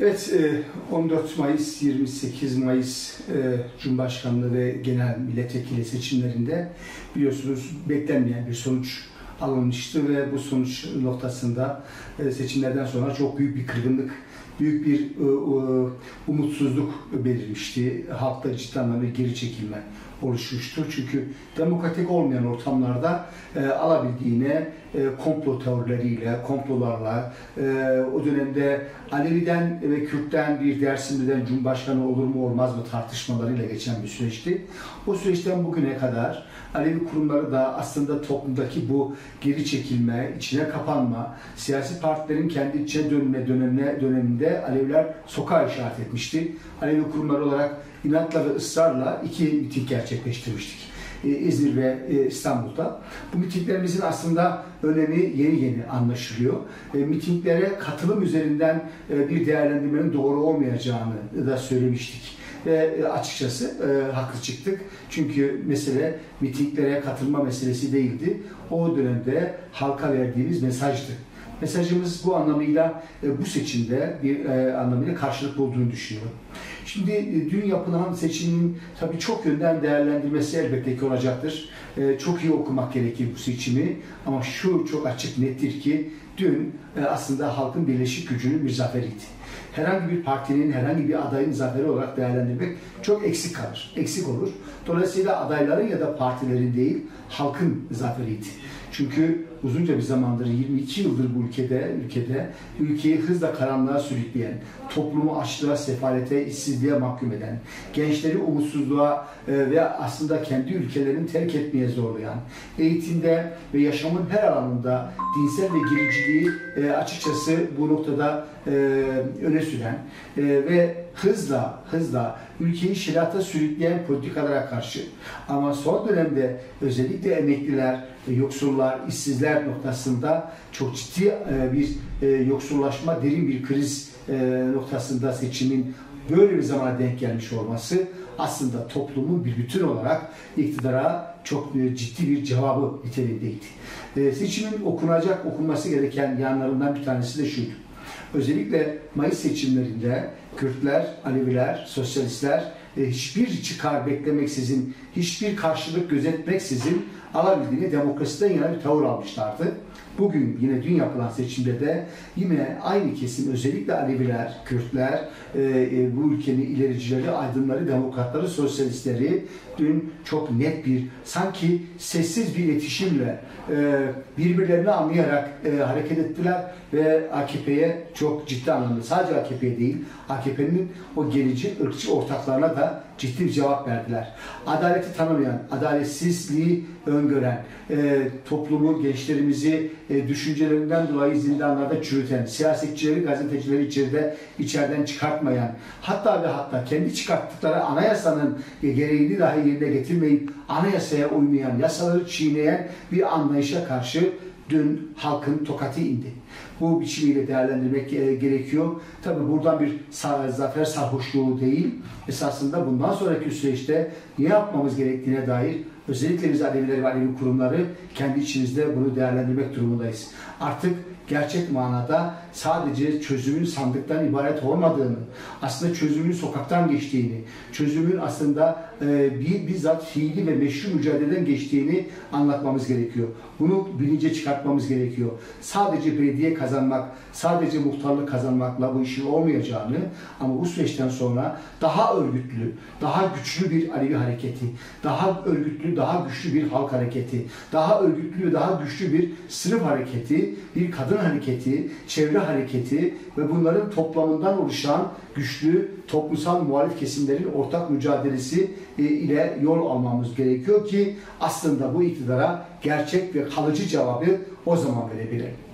Evet, 14 e, Mayıs, 28 Mayıs e, Cumhurbaşkanlığı ve genel milletvekili seçimlerinde biliyorsunuz beklenmeyen bir sonuç alınmıştı ve bu sonuç noktasında e, seçimlerden sonra çok büyük bir kırgınlık, büyük bir umutsuzluk belirmişti. Halkta ciddi anlamda geri çekilme oluşmuştur. Çünkü demokratik olmayan ortamlarda e, alabildiğine e, komplo teorileriyle, komplolarla, e, o dönemde Alevi'den ve Kürt'ten bir Dersimli'den Cumhurbaşkanı olur mu olmaz mı tartışmalarıyla geçen bir süreçti. O süreçten bugüne kadar Alevi kurumları da aslında toplumdaki bu geri çekilme, içine kapanma, siyasi partilerin kendi içe dönme dönemine, döneminde Aleviler sokağa işaret etmişti. Alevi kurumları olarak inatla ve ısrarla iki miting gerçekleştirmiştik. E, İzmir ve e, İstanbul'da. Bu mitinglerimizin aslında önemi yeni yeni anlaşılıyor. E, mitinglere katılım üzerinden bir değerlendirmenin doğru olmayacağını da söylemiştik. Ve açıkçası haklı çıktık. Çünkü mesele mitinglere katılma meselesi değildi. O dönemde halka verdiğimiz mesajdı. Mesajımız bu anlamıyla bu seçimde bir anlamıyla karşılık bulduğunu düşünüyorum. Şimdi e, dün yapılan seçimin tabii çok yönden değerlendirmesi elbette ki olacaktır. E, çok iyi okumak gerekir bu seçimi ama şu çok açık nettir ki dün e, aslında halkın birleşik gücünün bir zaferiydi. Herhangi bir partinin, herhangi bir adayın zaferi olarak değerlendirmek çok eksik kalır, eksik olur. Dolayısıyla adayların ya da partilerin değil, halkın zaferiydi. Çünkü uzunca bir zamandır 22 yıldır bu ülkede ülkede ülkeyi hızla karanlığa sürükleyen, toplumu açlığa, sefalete, işsizliğe mahkum eden, gençleri umutsuzluğa e, ve aslında kendi ülkelerini terk etmeye zorlayan, eğitimde ve yaşamın her alanında dinsel ve giriciliği e, açıkçası bu noktada e, öne süren ve hızla hızla ülkeyi şirata sürükleyen politikalara karşı ama son dönemde özellikle emekliler, yoksullar, işsizler noktasında çok ciddi bir yoksullaşma, derin bir kriz noktasında seçimin böyle bir zamana denk gelmiş olması aslında toplumun bir bütün olarak iktidara çok ciddi bir cevabı niteliğindeydi. Seçimin okunacak, okunması gereken yanlarından bir tanesi de şuydu. Özellikle Mayıs seçimlerinde Kürtler, Aleviler, Sosyalistler hiçbir çıkar beklemeksizin, hiçbir karşılık gözetmeksizin alabildiğini demokrasiden yana bir tavır almışlardı. Bugün yine dün yapılan seçimde de yine aynı kesim özellikle Aleviler, Kürtler, e, e, bu ülkenin ilericileri, aydınları, demokratları, sosyalistleri dün çok net bir sanki sessiz bir iletişimle e, birbirlerini anlayarak e, hareket ettiler ve AKP'ye çok ciddi anlamda sadece AKP'ye değil AKP'nin o gerici ırkçı ortaklarına da ciddi bir cevap verdiler. Adaleti tanımayan, adaletsizliği öngören, e, toplumu, gençlerimizi e, düşüncelerinden dolayı zindanlarda çürüten, siyasetçileri, gazetecileri içeride içeriden çıkartmayan, hatta ve hatta kendi çıkarttıkları anayasanın gereğini dahi yerine getirmeyip anayasaya uymayan, yasaları çiğneyen bir anlayışa karşı dün halkın tokatı indi. Bu biçimiyle değerlendirmek gerekiyor. Tabi buradan bir zafer sarhoşluğu değil, esasında bundan sonraki süreçte ne yapmamız gerektiğine dair özellikle biz Alevileri ve Alevi kurumları kendi içimizde bunu değerlendirmek durumundayız. Artık gerçek manada sadece çözümün sandıktan ibaret olmadığını, aslında çözümün sokaktan geçtiğini, çözümün aslında e, bir bizzat fiili ve meşru mücadeleden geçtiğini anlatmamız gerekiyor. Bunu bilince çıkartmamız gerekiyor. Sadece belediye kazanmak, sadece muhtarlık kazanmakla bu işin olmayacağını ama bu süreçten sonra daha örgütlü, daha güçlü bir Alevi hareketi, daha örgütlü, daha güçlü bir halk hareketi, daha örgütlü, daha güçlü bir sınıf hareketi, bir kadın hareketi, çevre hareketi ve bunların toplamından oluşan güçlü toplumsal muhalif kesimlerin ortak mücadelesi e, ile yol almamız gerekiyor ki aslında bu iktidara gerçek ve kalıcı cevabı o zaman verebilelim.